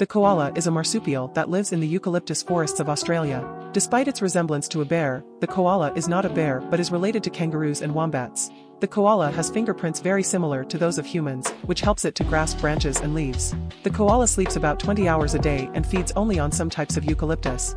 The koala is a marsupial that lives in the eucalyptus forests of Australia. Despite its resemblance to a bear, the koala is not a bear but is related to kangaroos and wombats. The koala has fingerprints very similar to those of humans, which helps it to grasp branches and leaves. The koala sleeps about 20 hours a day and feeds only on some types of eucalyptus.